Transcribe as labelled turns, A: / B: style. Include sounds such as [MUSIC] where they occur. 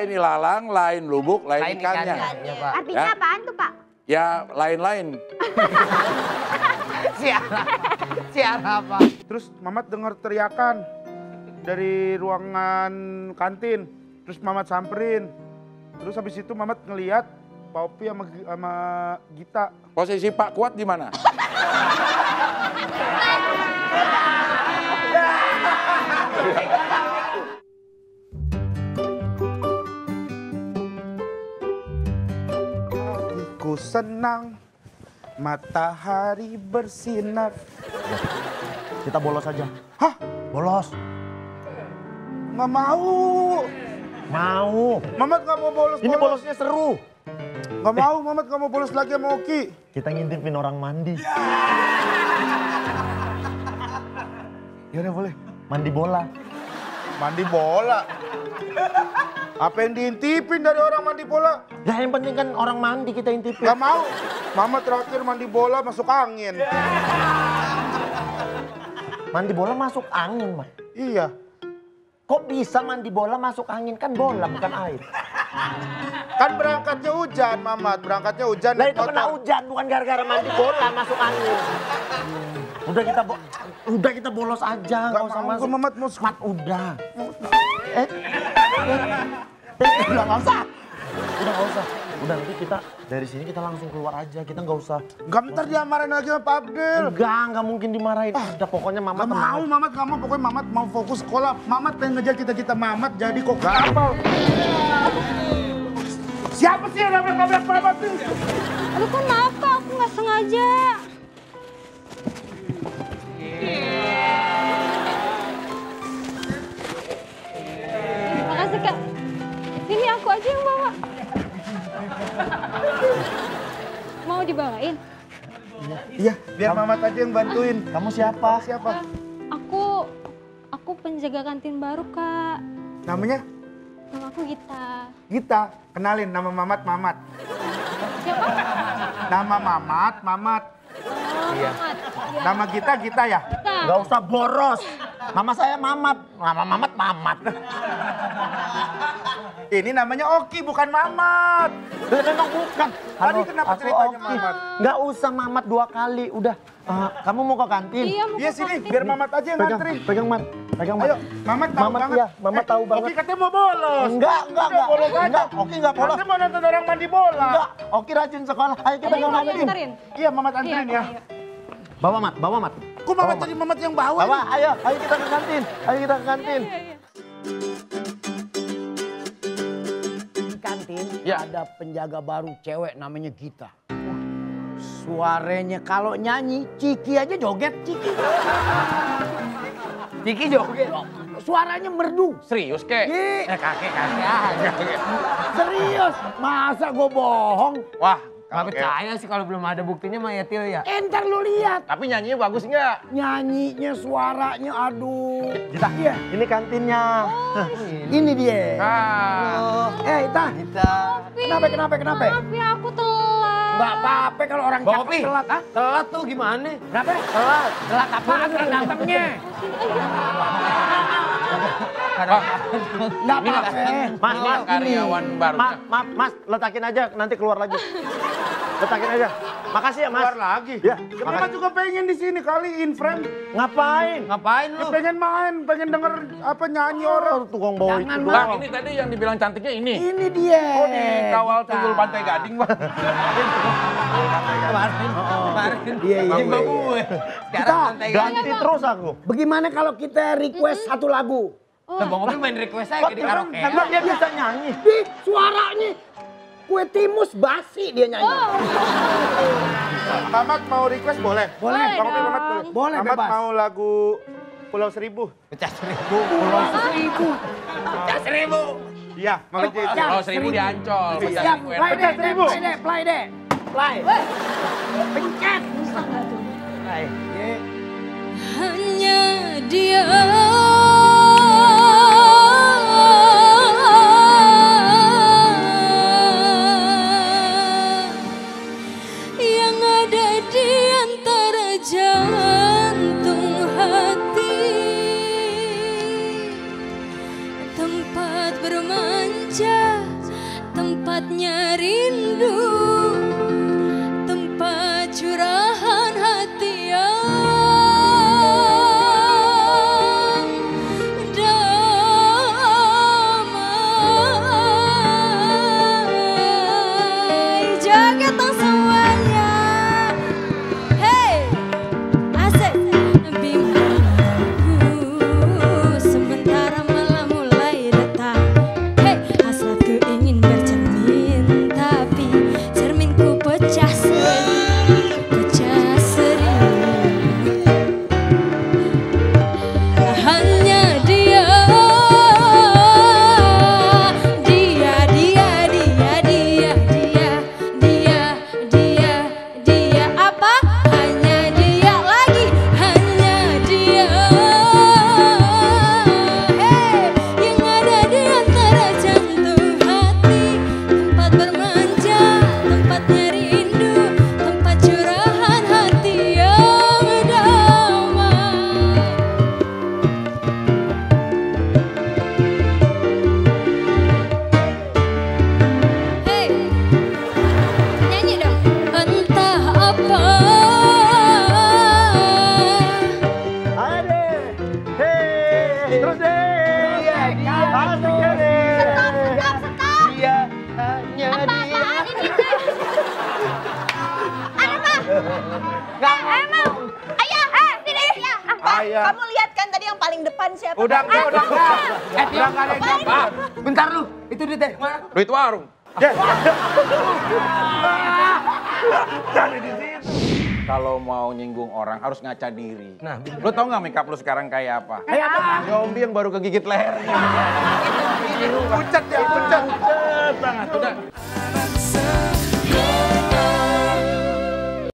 A: lain ilalang, lain lubuk, lain,
B: Lain
A: ikannya.
B: ikannya. Iya, Pak.
C: Artinya
A: Ya.
C: apaan tuh Pak?
A: Ya lain-lain. [LAUGHS]
B: Siara. Siara apa?
D: Terus Mamat dengar teriakan dari ruangan kantin. Terus Mamat samperin. Terus habis itu Mamat ngeliat Pak Opi sama, sama Gita.
A: Posisi Pak Kuat di mana? [LAUGHS] [LAUGHS]
D: senang, matahari bersinar.
E: Kita bolos aja.
D: Hah?
E: Bolos.
D: Nggak mau.
E: Mau.
D: Mamat nggak mau bolos.
E: Ini bolosnya seru.
D: Nggak mau, Mamat nggak mau bolos lagi sama Oki.
E: Kita ngintipin orang mandi.
D: Ya udah boleh.
E: Mandi bola.
D: Mandi bola. Apa yang diintipin dari orang mandi bola?
E: Ya yang penting kan orang mandi kita intipin.
D: Gak mau. Mama terakhir mandi bola masuk angin.
E: Mandi bola masuk angin, Mas.
D: Iya.
E: Kok bisa mandi bola masuk angin? Kan bola bukan air.
D: Kan berangkatnya hujan, Mamat. Berangkatnya hujan.
E: Lah itu kena hujan bukan gara-gara mandi bola masuk angin. Udah kita bo- udah kita bolos aja,
D: Gak
E: nggak usah masuk.
D: Mamat mau
E: Mat udah. Eh, eh, eh, udah nggak usah. Udah nggak usah. Udah nanti kita dari sini kita langsung keluar aja. Kita nggak usah.
D: Gak bentar diamarahin lagi sama Pak Abdel.
E: Enggak, nggak mungkin dimarahin. Udah pokoknya mama
D: Gak
E: tenang
D: mau. Mamat gak mau. Pokoknya Mamat mau fokus sekolah. Mamat pengen ngejar cita-cita Mamat jadi kok kapal. Siapa sih yang nabrak-nabrak Mamat?
C: Aduh kan maaf Pak, aku nggak sengaja. Kak. Ini aku aja yang bawa. Mau dibawain?
D: Iya, biar Mamat aja yang bantuin.
E: Kamu siapa?
D: Siapa?
C: Aku aku penjaga kantin baru Kak.
D: Namanya?
C: Nama aku Gita.
D: Gita. Kenalin nama Mamat, Mamat.
C: Siapa?
D: Nama Mamat, Mamat.
C: Oh, Mamat. Iya.
D: Nama Gita, Gita ya?
C: Gita.
E: Gak usah boros. Nama saya Mamat. Nama Mamat Mamat.
D: Ini namanya Oki, bukan Mamat.
E: Memang bukan.
D: Tadi kenapa
E: aku
D: ceritanya
E: Oki.
D: Mamat?
E: Nggak usah Mamat dua kali. Udah. Eh, kamu mau ke kantin?
C: Iya, mau
D: Iya sini,
C: kantin.
D: biar Mamat aja yang
E: Pegang,
D: nganterin.
E: pegang Mat. Pegang Mat.
D: Ayo, Mamat tahu
E: Mamat
D: banget.
E: iya, Mamat tahu banget.
D: Oki katanya mau bolos.
E: Enggak, enggak, enggak.
D: bolos aja.
E: Enggak, Oki enggak bolos.
D: Katanya mau nonton orang mandi bola.
E: Enggak, Oki rajin sekolah. Ayo kita
C: Ayo,
E: ke kantin.
D: Iya, Mamat
C: Iya,
D: anterin ya.
C: ayo.
E: Bawa Mat, bawa Mat.
D: Kok Mamat
E: Bawa,
D: jadi Mamat yang bawa?
E: Bawa,
D: nih?
E: ayo, ayo kita ke kantin. Ayo kita ke kantin.
C: Iya, iya.
B: Di kantin
A: Ya.
B: ada penjaga baru cewek namanya Gita. Suaranya kalau nyanyi, Ciki aja joget, Ciki. Ciki joget. Suaranya merdu.
A: Serius kek?
B: Ih.
A: Eh kakek kakek aja.
B: Serius, masa gue bohong?
A: Wah,
F: Gak percaya sih kalau belum ada buktinya mah ya Til ya.
B: Entar lu lihat.
A: Tapi nyanyinya bagus nggak?
B: Nyanyinya, suaranya, aduh.
E: Kita,
B: Iya,
E: ini kantinnya. [LAUGHS]
B: ini dia.
A: Ah.
B: Eh, Ita.
F: Kita.
B: Kenapa, kenapa, kenapa?
C: Maaf ya aku telat.
B: Mbak apa kalau orang cakep telat, ah?
F: telat tuh gimana?
B: Kenapa?
F: Telat. Telat apaan orang datangnya?
A: Wah,
B: Nggak
A: Ini
B: apa-apa.
E: Mas, mas,
A: karyawan.
E: Mas, mas, mas, letakin aja nanti keluar lagi. Letakin aja. Makasih ya, Mas.
D: Keluar lagi.
E: Ya,
D: Ya, juga pengen di sini kali in frame.
E: Ngapain?
F: Ngapain
D: Ya,
F: lu?
D: pengen main, pengen denger apa nyanyi orang.
E: Oh, tukang bawa
B: Jangan,
E: itu
B: Bang.
A: Ini tadi yang dibilang cantiknya ini.
B: Ini dia.
A: Oh, di kawal tunggul pantai gading, Bang.
F: Kemarin. Kemarin.
B: Iya, iya,
F: Jumpa
B: iya.
F: gue. Sekarang
B: Kita
E: Ganti terus aku.
B: Bagaimana kalau kita request satu lagu?
F: Lah Bang Opi main request aja di karaoke.
E: emang dia bisa nyanyi?
B: Di suaranya kue timus basi dia nyanyi.
D: Mamat mau request boleh?
B: Boleh
D: Bang Opi,
C: dong.
D: Mamat boleh.
B: Boleh,
D: Mamat
B: bebas.
D: mau lagu Pulau Seribu.
F: Pecah seribu.
B: Pulau seribu.
F: Pecah seribu.
D: Iya, mau itu.
A: Kalau seribu di Ancol.
B: Siap,
A: Pecah
B: play
D: seribu.
B: play deh, play deh. Play. Pencet. Play. Ye.
C: Hanya Gak Emang. Ayah, eh, sini. Eh, Ayah. Iya. Ah, Ayah.
G: Kamu lihat kan tadi yang paling depan siapa?
D: Udah, udah, ah. udah.
F: Eh,
D: udah gak ada ah.
F: Bentar lu, itu duit deh. Mana?
A: Duit warung.
D: Cari di sini
A: kalau mau nyinggung orang harus ngaca diri.
F: Nah,
A: lu tau gak makeup lu sekarang kayak apa?
F: Kayak apa?
A: Zombie yang baru kegigit lehernya. Gitu.
D: pucat ya, pucat.
A: Pucat banget. Udah.